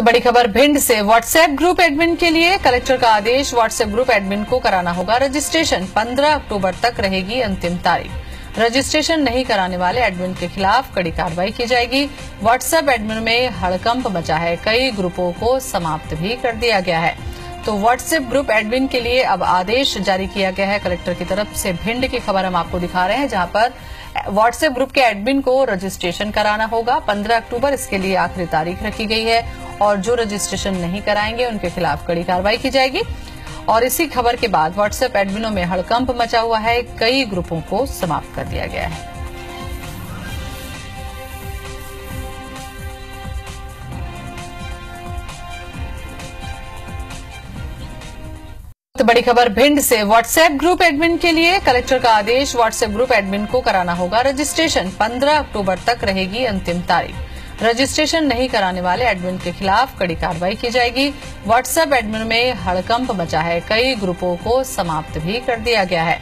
तो बड़ी खबर भिंड से। व्हाट्सएप ग्रुप एडमिन के लिए कलेक्टर का आदेश। व्हाट्सएप ग्रुप एडमिन को कराना होगा। रजिस्ट्रेशन 15 अक्टूबर तक रहेगी अंतिम तारीख। रजिस्ट्रेशन नहीं कराने वाले एडमिन के खिलाफ कड़ी कार्रवाई की जाएगी। व्हाट्सएप एडमिन में हड़कंप मचा है। कई ग्रुपों को समाप्त भी कर दिया गया है। तो व्हाट्सएप ग्रुप एडमिन के लिए अब आदेश जारी किया गया है। कलेक्टर की तरफ़ से भिंड की खबर हम आपको दिखा रहे हैं, जहाँ पर व्हाट्सएप ग्रुप के एडमिन को रजिस्ट्रेशन कराना होगा। 15 अक्टूबर इसके लिए आखिरी तारीख रखी गई है। और जो रजिस्ट्रेशन नहीं कराएँगे, उनके खिलाफ कड़ी कार्रवाई की जाएगी। और इसी खबर के बाद व्हाट्सएप एडमिनों में हड़कंप मचा हुआ है। कई ग्रुपों को समाप्त कर दिया गया है। तो बड़ी खबर भिंड से। व्हाट्सएप ग्रुप एडमिन के लिए कलेक्टर का आदेश। व्हाट्सएप ग्रुप एडमिन को कराना होगा। रजिस्ट्रेशन 15 अक्टूबर तक रहेगी अंतिम तारीख। रजिस्ट्रेशन नहीं कराने वाले एडमिन के खिलाफ कड़ी कार्रवाई की जाएगी। व्हाट्सएप एडमिन में हड़कंप मचा है। कई ग्रुपों को समाप्त भी कर दिया गया है।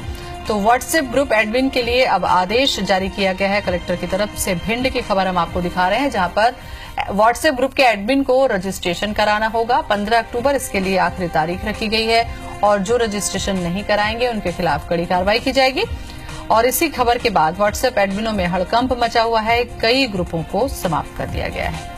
तो व्हाट्सएप ग्रुप एडमिन के लिए अब आदेश जारी किया गया है। कलेक्टर की तरफ़ से भिंड की खबर हम आपको दिखा रहे हैं, जहाँ पर व्हाट्सएप ग्रुप के एडमिन को रजिस्ट्रेशन कराना होगा। 15 अक्टूबर इसके लिए आखिरी तारीख रखी गई है और जो रजिस्ट्रेशन नहीं कराएँगे, उनके खिलाफ कड़ी कार्रवाई की जाएगी। और इसी खबर के बाद व्हाट्सएप एडमिनों में हड़कंप मचा हुआ है। कई ग्रुपों को समाप्त कर दिया गया है।